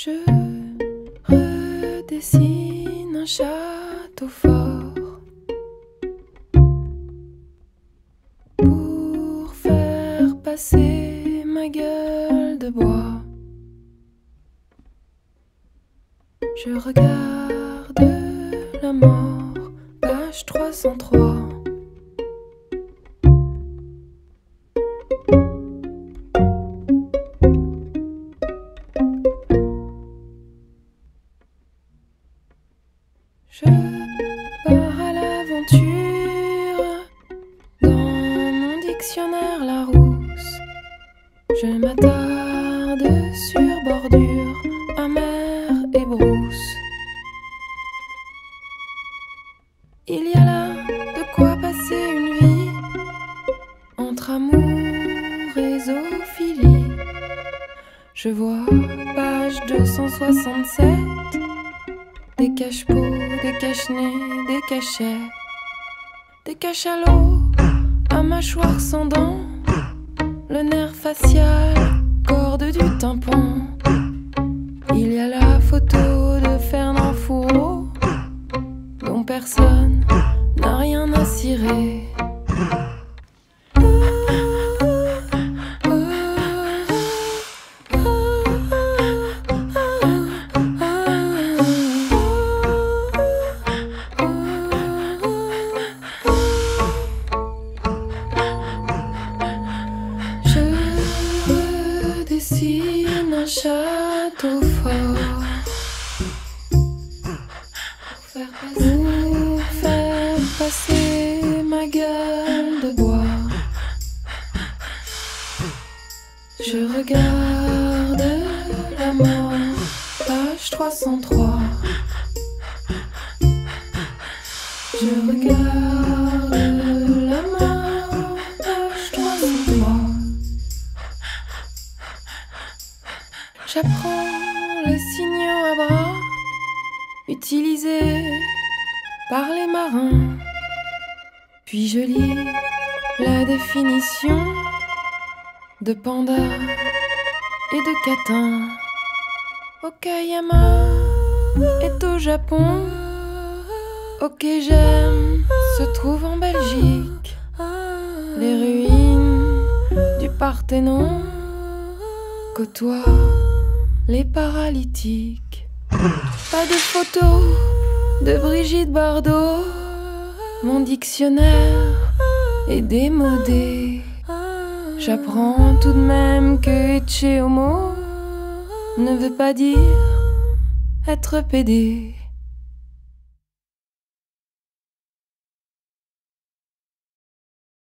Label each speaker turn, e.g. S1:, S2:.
S1: Je redessine un château fort pour faire passer ma gueule de bois. Je regarde la mort, page 303. Je m'attarde sur bordure, amère et brousse. Il y a là de quoi passer une vie entre amour et zoophilie. Je vois page 267 des cache-pots, des cache-nez, des cachets, des cachalots à mâchoire sans dents, le nerf facial, corde du tympan. Il y a la photo de Fernand Fourreau, dont personne n'a rien à cirer. Je redessine un château fort pour faire passer ma gueule de bois. Je regarde la mort, page 303. Je regarde J'apprends les signaux à bras utilisés par les marins. Puis je lis la définition de panda et de catin. Okayama est au Japon. Ok, j'aime se trouve en Belgique. Les ruines du Parthénon côtoient les paralytiques. Pas de photos de Brigitte Bardot. Mon dictionnaire est démodé. J'apprends tout de même que Etche ne veut pas dire être pédé.